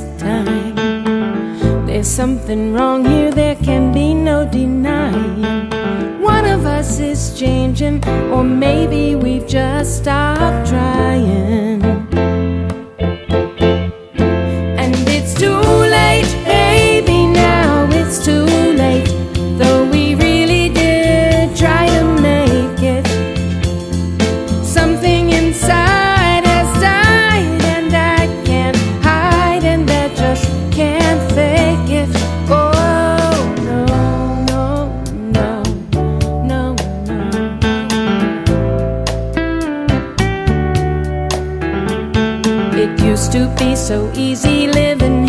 the time. There's something wrong here, there can be no denying. One of us is changing, or maybe we've just stopped trying. to be so easy living.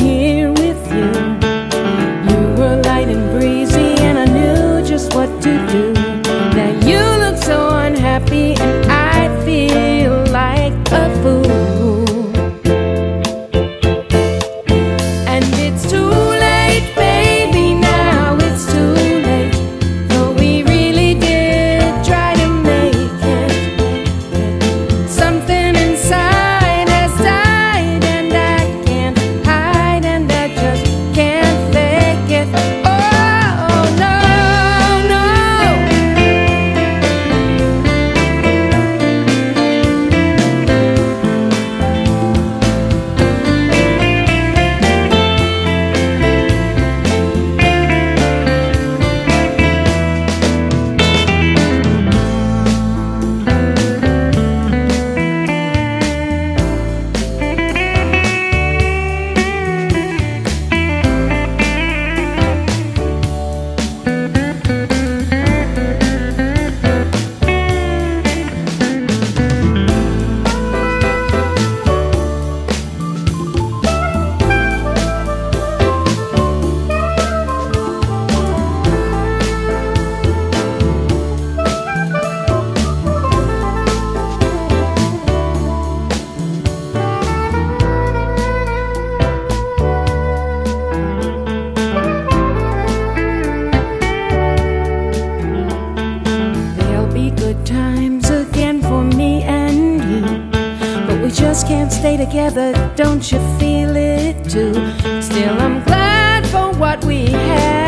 us can't stay together, don't you feel it too? Still, I'm glad for what we have.